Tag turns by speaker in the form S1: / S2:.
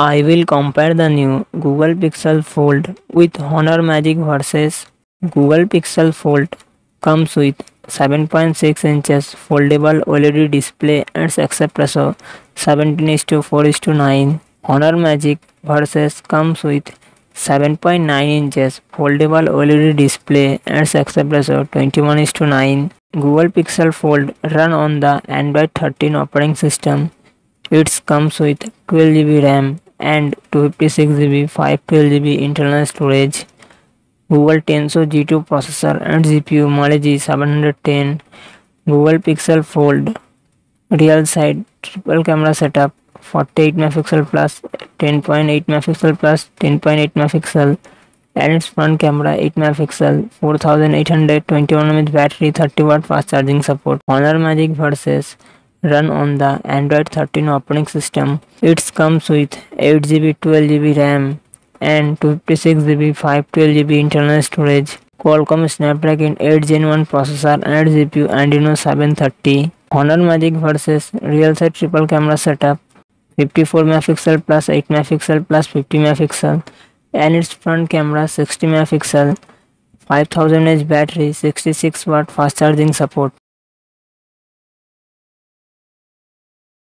S1: I will compare the new Google Pixel Fold with Honor Magic versus Google Pixel Fold comes with 7.6 inches foldable OLED display and aspect ratio 17 is to 4 is to 9. Honor Magic versus comes with 7.9 inches foldable OLED display and aspect ratio 21 is to 9. Google Pixel Fold run on the Android 13 operating system. It comes with 12GB RAM and 256GB 512GB internal storage. Google Tensor G2 processor and GPU Mali G710. Google Pixel Fold real side triple camera setup 48 megapixel plus 10.8 megapixel plus 10.8 megapixel and its front camera 8 megapixel 4821 mAh battery 30 watt fast charging support honor magic versus run on the Android 13 operating system. It comes with 8GB, 12GB RAM and 256GB, 512GB internal storage. Qualcomm Snapdragon 8 Gen 1 processor and GPU Adreno 730. Honor Magic versus real triple camera setup 54 megapixel plus 8 megapixel plus 50 megapixel and its front camera 60 megapixel 5000 mAh battery 66 watt fast charging support